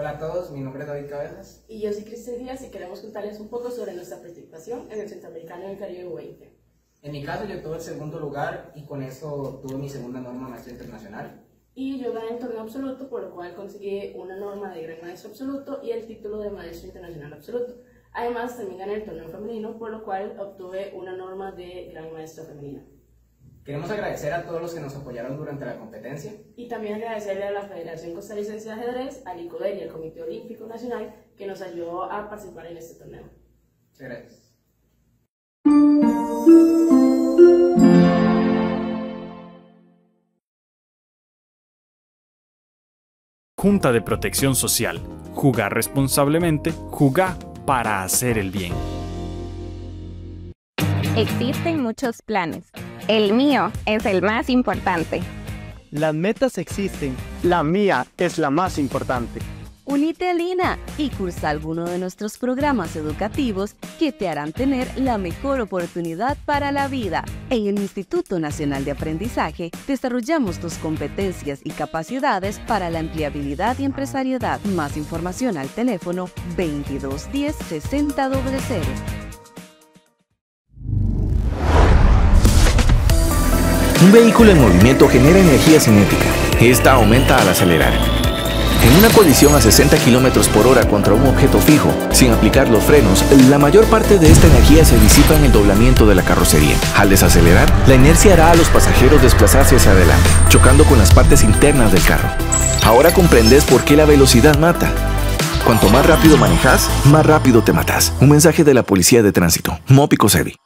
Hola a todos, mi nombre es David Cabezas. Y yo soy Cristian Díaz y queremos contarles un poco sobre nuestra participación en el Centroamericano del Caribe 20. En mi caso yo tuve el segundo lugar y con eso tuve mi segunda norma maestra internacional. Y yo gané el torneo absoluto, por lo cual conseguí una norma de gran maestro absoluto y el título de maestro internacional absoluto. Además, también gané el torneo femenino, por lo cual obtuve una norma de gran maestra femenina. Queremos agradecer a todos los que nos apoyaron durante la competencia. Y también agradecerle a la Federación Costarricense de Ajedrez, al ICODER y al Comité Olímpico Nacional que nos ayudó a participar en este torneo. Muchas gracias. Junta de Protección Social. Jugar responsablemente, jugar para hacer el bien. Existen muchos planes. El mío es el más importante. Las metas existen. La mía es la más importante. Unite a Lina y cursa alguno de nuestros programas educativos que te harán tener la mejor oportunidad para la vida. En el Instituto Nacional de Aprendizaje desarrollamos tus competencias y capacidades para la empleabilidad y empresariedad. Más información al teléfono 2210 6000. Un vehículo en movimiento genera energía cinética. Esta aumenta al acelerar. En una colisión a 60 km por hora contra un objeto fijo, sin aplicar los frenos, la mayor parte de esta energía se disipa en el doblamiento de la carrocería. Al desacelerar, la inercia hará a los pasajeros desplazarse hacia adelante, chocando con las partes internas del carro. Ahora comprendes por qué la velocidad mata. Cuanto más rápido manejas, más rápido te matas. Un mensaje de la Policía de Tránsito. Mópico Sevi.